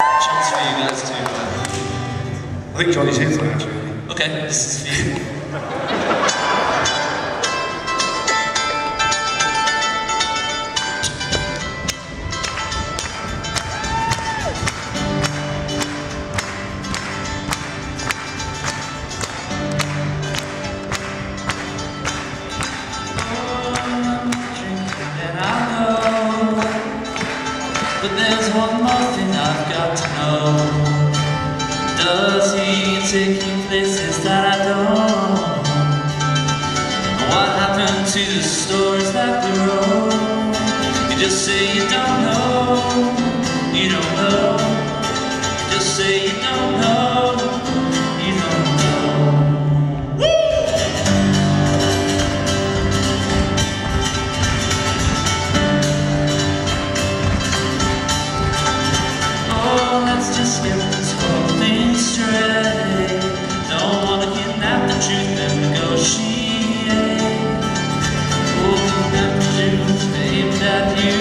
Chance for you guys to. Uh... I think Johnny's here tonight, actually. Okay, this is for you. But there's one more thing I've got to know Does he take you places that I don't? What happened to the stories that we wrote? You just say you don't know You don't know at you.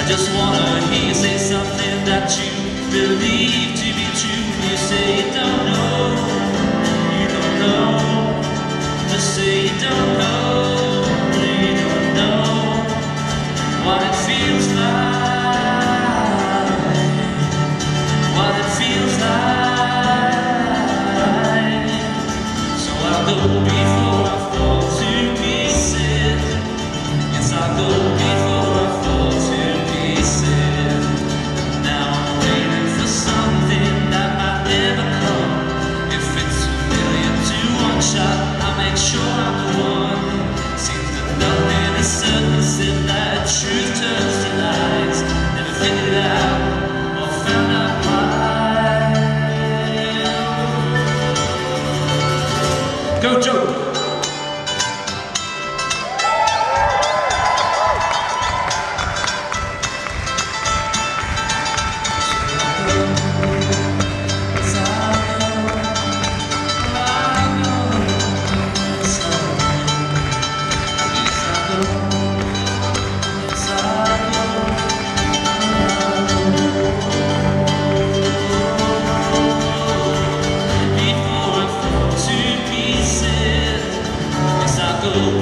I just wanna hear you say something that you believe to be true. You say you don't know, you don't know. Just say you don't know, you don't know What it feels like. What it feels like. So I'll go before Dojo. Thank you. do